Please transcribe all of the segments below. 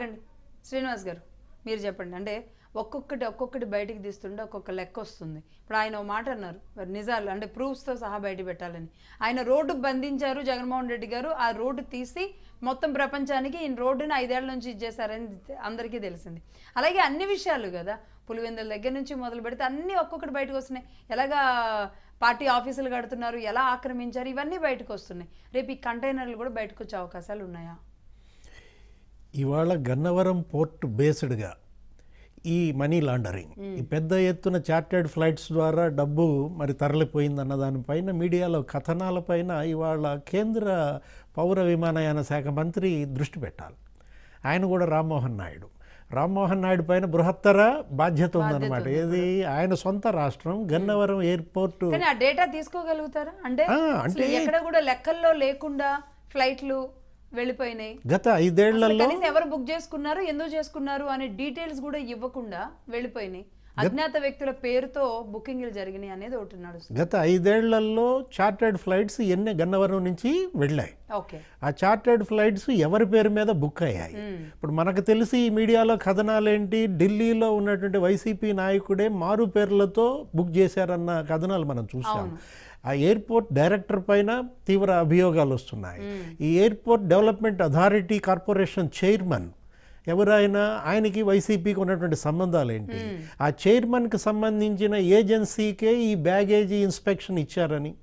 ఆగండి. శ్రీనివాస్ గారు మీరు చెప్పండి. అంటే ఒక్కొక్కటి ఒక్కొక్కటి బయటికి తీస్తుంటే ఒక్కొక్క లెక్క వస్తుంది. ఇప్పుడు ఆయన ఓ మాట అన్నారు. నిజాలు అంటే ప్రూఫ్స్తో సహా బయట పెట్టాలని. ఆయన రోడ్డు బంధించారు జగన్మోహన్ రెడ్డి గారు. ఆ రోడ్డు తీసి మొత్తం ప్రపంచానికి ఈయన రోడ్డుని ఐదేళ్ళ నుంచి ఇచ్చేసారని అందరికీ తెలిసింది. అలాగే అన్ని విషయాలు కదా. పులివెందుల దగ్గర నుంచి మొదలు పెడితే అన్నీ ఒక్కొక్కటి బయటకు వస్తున్నాయి. ఎలాగా పార్టీ ఆఫీసులు కడుతున్నారు ఎలా ఆక్రమించారు ఇవన్నీ బయటకు వస్తున్నాయి. రేపు ఈ కంటైనర్లు కూడా బయటకు వచ్చే అవకాశాలు ఉన్నాయా? ఇవాళ గన్నవరం పోర్ట్ బేస్డ్గా ఈ మనీ లాండరింగ్. ఈ పెద్ద ఎత్తున చార్టెడ్ ఫ్లైట్స్ ద్వారా డబ్బు మరి తరలిపోయిందన్న దానిపైన మీడియాలో కథనాలపైన ఇవాళ కేంద్ర పౌర విమానయాన శాఖ మంత్రి దృష్టి పెట్టాలి. ఆయన కూడా రామ్మోహన్ నాయుడు. రామ్మోహన్ నాయుడు పైన బృహత్తర బాధ్యత ఉందన్నమాట. ఏది? ఆయన సొంత రాష్ట్రం గన్నవరం ఎయిర్పోర్ట్. డేటా తీసుకోగలుగుతారా? అంటే అసలు ఎక్కడ కూడా లెక్కల్లో లేకుండా ఫ్లైట్లు వెళ్ళిపోయినాయి. గత ఐదేళ్ళలో కనీసం ఎవరు బుక్ చేసుకున్నారు ఎందుకు చేసుకున్నారు అనే డీటెయిల్స్ కూడా ఇవ్వకుండా వెళ్ళిపోయినాయి. అజ్ఞాత వ్యక్తుల పేరుతో బుకింగ్లు జరిగినాయి అనేది ఒకటి నడుస్తుంది. గత ఐదేళ్ళలో చార్టెడ్ ఫ్లైట్స్ ఎన్ని గన్నవరం నుంచి వెళ్ళాయి. ఆ చార్టెడ్ ఫ్లైట్స్ ఎవరి పేరు మీద బుక్ అయ్యాయి? ఇప్పుడు మనకు తెలిసి ఈ మీడియాలో కథనాలు ఏంటి ఢిల్లీలో ఉన్నటువంటి వైసీపీ నాయకుడే మారు పేర్లతో బుక్ చేశారన్న కథనాలు మనం చూసాం. ఆ ఎయిర్పోర్ట్ డైరెక్టర్ పైన తీవ్ర అభియోగాలు వస్తున్నాయి. ఈ airport development authority corporation chairman ఎవరైనా ఆయనకి వైసీపీకి ఉన్నటువంటి సంబంధాలు ఏంటి ఆ చైర్మన్కి సంబంధించిన ఏజెన్సీకే ఈ బ్యాగేజీ ఇన్స్పెక్షన్ ఇచ్చారని.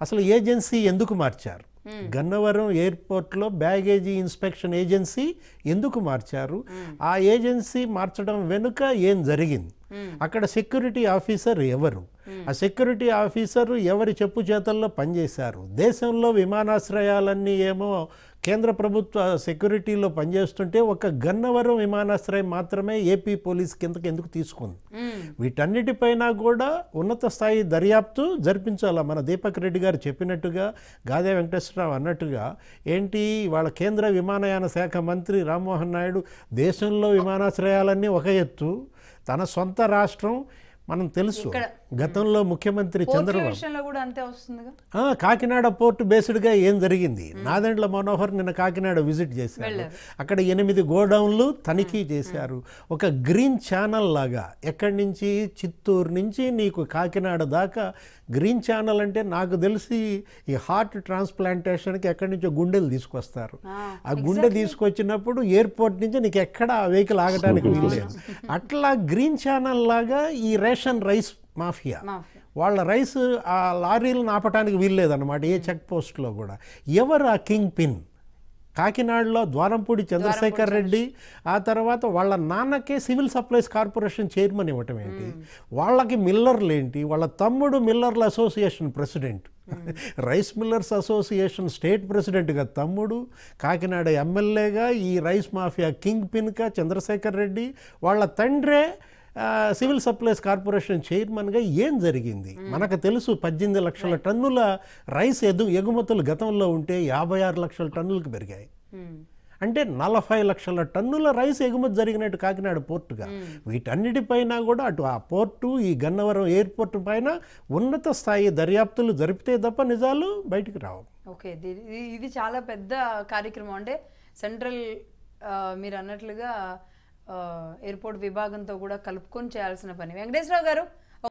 అసలు ఏజెన్సీ ఎందుకు మార్చారు? గన్నవరం ఎయిర్పోర్ట్లో బ్యాగేజీ ఇన్స్పెక్షన్ ఏజెన్సీ ఎందుకు మార్చారు? ఆ ఏజెన్సీ మార్చడం వెనుక ఏం జరిగింది? అక్కడ సెక్యూరిటీ ఆఫీసర్ ఎవరు? ఆ సెక్యూరిటీ ఆఫీసర్ ఎవరి చెప్పు చేతల్లో పనిచేశారు? దేశంలో విమానాశ్రయాలన్నీ ఏమో కేంద్ర ప్రభుత్వ సెక్యూరిటీలో పనిచేస్తుంటే ఒక గన్నవరం విమానాశ్రయం మాత్రమే ఏపీ పోలీస్ కిందకి ఎందుకు తీసుకుంది? వీటన్నిటిపైన కూడా ఉన్నత స్థాయి దర్యాప్తు జరిపించాలా? మన దీపక్ రెడ్డి గారు చెప్పినట్టుగా గాదే వెంకటేశ్వరరావు అన్నట్టుగా ఏంటి వాళ్ళ కేంద్ర విమానయాన శాఖ మంత్రి రామ్మోహన్ నాయుడు దేశంలో విమానాశ్రయాలన్నీ ఒక ఎత్తు తన సొంత రాష్ట్రం మనం తెలుసు. గతంలో ముఖ్యమంత్రి చంద్రబాబు కాకినాడ పోర్ట్ బేస్డ్గా ఏం జరిగింది? నాదెండ్ల మనోహర్ నిన్న కాకినాడ విజిట్ చేశారు. అక్కడ ఎనిమిది గోడౌన్లు తనిఖీ చేశారు. ఒక గ్రీన్ ఛానల్ లాగా ఎక్కడి నుంచి? చిత్తూరు నుంచి నీకు కాకినాడ దాకా. గ్రీన్ ఛానల్ అంటే నాకు తెలిసి ఈ హార్ట్ ట్రాన్స్ప్లాంటేషన్కి ఎక్కడి నుంచో గుండెలు తీసుకొస్తారు. ఆ గుండె తీసుకొచ్చినప్పుడు ఎయిర్పోర్ట్ నుంచి నీకు ఎక్కడ ఆ వెహికల్ ఆగడానికి వీల్లేదు. అట్లా గ్రీన్ ఛానల్ లాగా ఈ రేషన్ రైస్ మాఫియా. వాళ్ళ రైస్ ఆ లారీలను ఆపటానికి వీల్లేదన్నమాట ఏ చెక్ పోస్ట్లో కూడా. ఎవరు ఆ కింగ్ పిన్? కాకినాడలో ద్వారంపూడి చంద్రశేఖర్ రెడ్డి ఆ తర్వాత వాళ్ళ నాన్నకే సివిల్ సప్లైస్ కార్పొరేషన్ చైర్మన్ ఇవ్వటం ఏంటి? వాళ్ళకి మిల్లర్లు ఏంటి? వాళ్ళ తమ్ముడు మిల్లర్ల association president. Rice millers association state ప్రెసిడెంట్గా తమ్ముడు కాకినాడ ఎమ్మెల్యేగా ఈ రైస్ మాఫియా కింగ్ పిన్గా చంద్రశేఖర్ రెడ్డి వాళ్ళ తండ్రే సివిల్ సప్లైస్ కార్పొరేషన్ చైర్మన్గా ఏం జరిగింది? మనకు తెలుసు పద్దెనిమిది లక్షల టన్నుల రైస్ ఎదు ఎగుమతులు గతంలో ఉంటే యాభై ఆరు లక్షల టన్నులకు పెరిగాయి. అంటే నలభై లక్షల టన్నుల రైస్ ఎగుమతి జరిగినట్టు కాకినాడ పోర్టుగా. వీటన్నిటిపైన కూడా అటు ఆ పోర్టు ఈ గన్నవరం ఎయిర్పోర్ట్ పైన ఉన్నత స్థాయి దర్యాప్తులు జరిపితే తప్ప నిజాలు బయటికి రావు. ఓకే ఇది చాలా పెద్ద కార్యక్రమం. అంటే సెంట్రల్ మీరు అన్నట్లుగా ఎయిర్పోర్ట్ విభాగంతో కూడా కలుపుకొని చేయాల్సిన పని. వెంకటేశ్వరరావు గారు